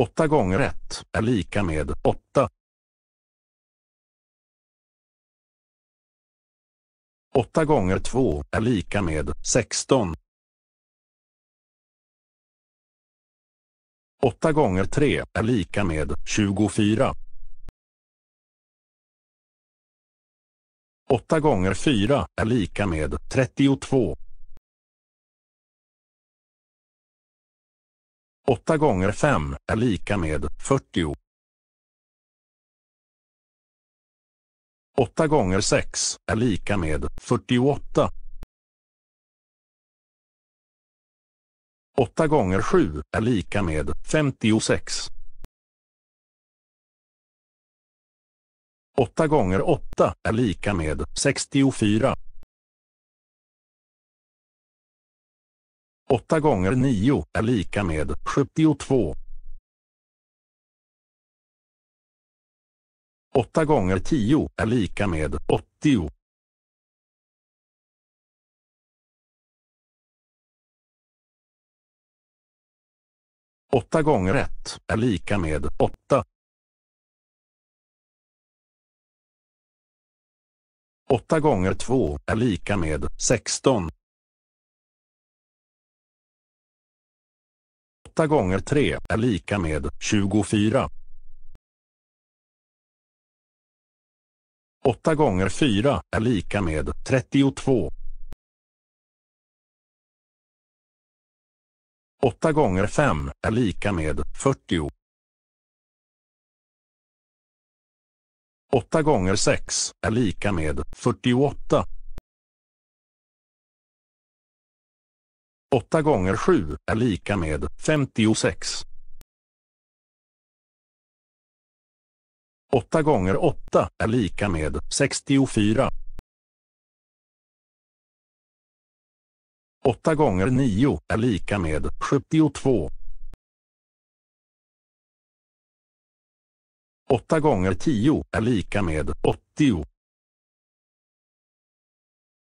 8 gånger 1 är lika med 8. 8 gånger 2 är lika med 16. 8 gånger 3 är lika med 24. 8 gånger 4 är lika med 32. 8 gånger 5 är lika med 40. 8 gånger 6 är lika med 48. 8 gånger 7 är lika med 56. 8 gånger 8 är lika med 64. 8 gånger 9 är lika med 72. 8 gånger 10 är lika med 80. 8 gånger 1 är lika med 8. 8 gånger 2 är lika med 16. 8 gånger 3 är lika med 24. 8 gånger 4 är lika med 32. 8 gånger 5 är lika med 40. 8 gånger 6 är lika med 48. 8 gånger 7 är lika med 56. 8 gånger 8 är lika med 64. 8 gånger 9 är lika med 72. 8 gånger 10 är lika med 80.